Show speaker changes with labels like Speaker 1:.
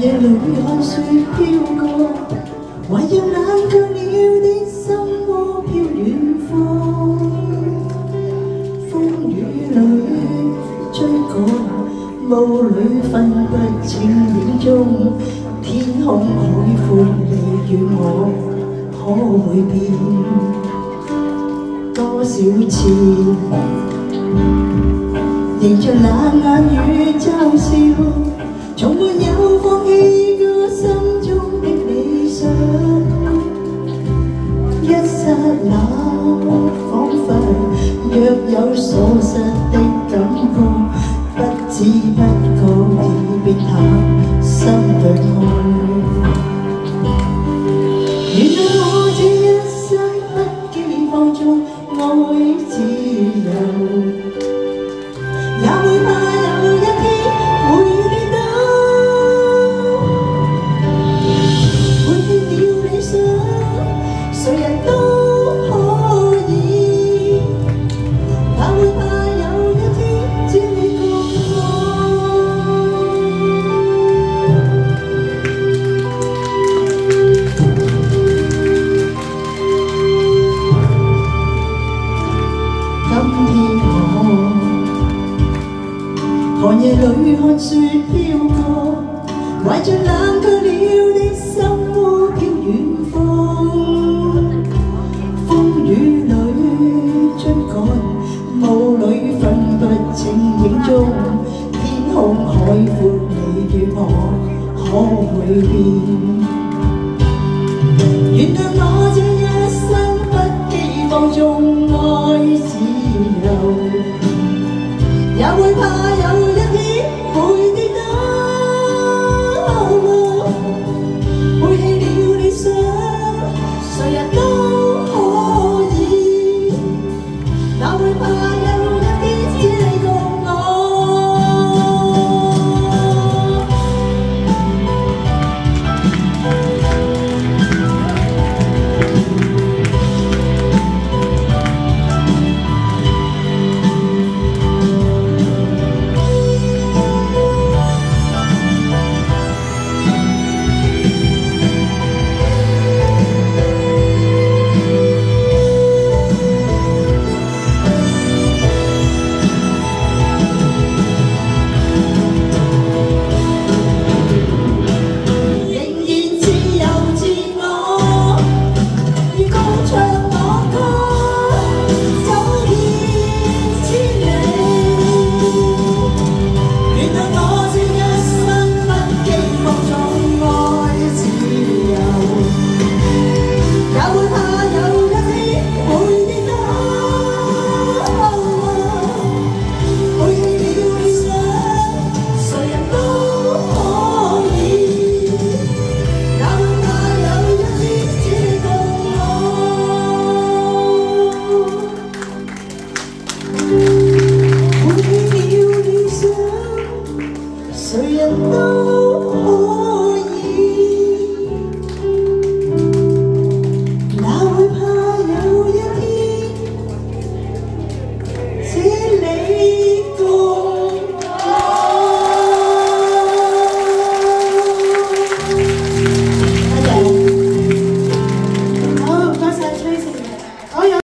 Speaker 1: 夜里看雪飘過，懷着冷卻了的心窩飄遠方。風雨里追趕，霧裏分不清影踪，天空海闊你與我可會變？多少次迎着冷眼與嘲笑，trong mưa nhau phong y đưa sân trong đêm đầy gió nhất xa nó phóng phơ nhớ nhau số xa tay trống vô bất chi bất cố thì bình thản sân đời ngồi như nó chỉ nhất sai bất kỳ vòng chung ngồi chỉ 夜里看雪飘过，怀着冷却了的心窝飘远方。风雨里追赶，雾里分不清影踪，天空海阔，你与我可会变？原谅我这一生不羁放纵爱自由。 也会怕有一天会跌倒吗？背弃了理想，谁人都可以，哪会怕？Soy el